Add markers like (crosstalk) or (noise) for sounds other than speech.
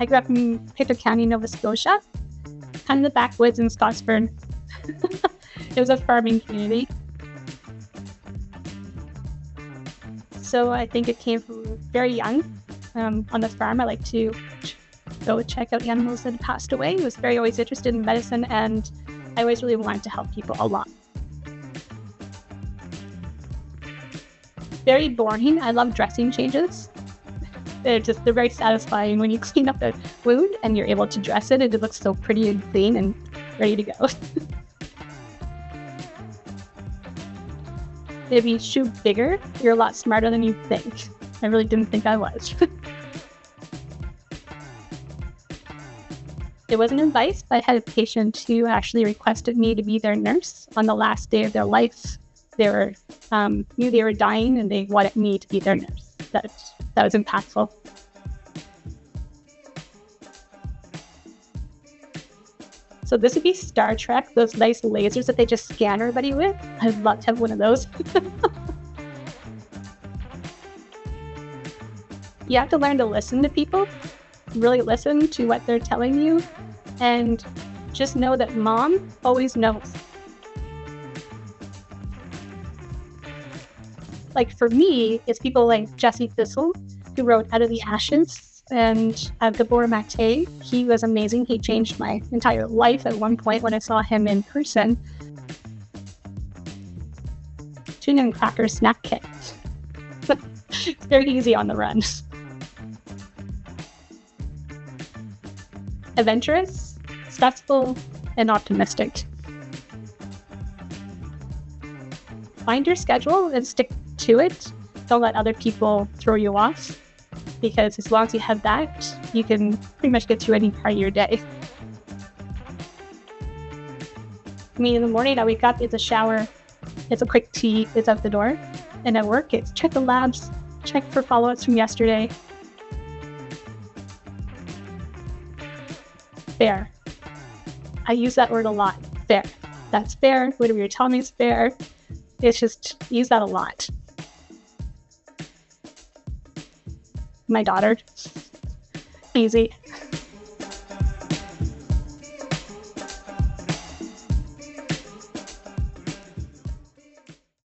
I grew up in Pictou County, Nova Scotia, kind of the backwoods in Scottsburn. (laughs) it was a farming community. So I think it came from very young. Um, on the farm, I like to go check out animals that had passed away. I was very always interested in medicine, and I always really wanted to help people a lot. Very boring. I love dressing changes. They're just they're very satisfying when you (laughs) clean up a wound and you're able to dress it and it looks so pretty and clean and ready to go. if you shoot bigger, you're a lot smarter than you think. I really didn't think I was. (laughs) it wasn't advice, but I had a patient who actually requested me to be their nurse on the last day of their life. They were um, knew they were dying and they wanted me to be their nurse. That that was impactful. So this would be Star Trek, those nice lasers that they just scan everybody with. I'd love to have one of those. (laughs) you have to learn to listen to people, really listen to what they're telling you, and just know that mom always knows. Like for me, it's people like Jesse Thistle, who wrote Out of the Ashes and uh, Gabor Mate. He was amazing. He changed my entire life at one point when I saw him in person. Tuna and cracker snack kit. (laughs) very easy on the run. Adventurous, stressful, and optimistic. Find your schedule and stick to it. Don't let other people throw you off because as long as you have that, you can pretty much get through any part of your day. I mean, in the morning, I wake up, it's a shower, it's a quick tea, it's out the door. And at work, it's check the labs, check for follow ups from yesterday. Fair. I use that word a lot. Fair. That's fair. Whatever you're telling me is fair. It's just use that a lot. My daughter. Easy.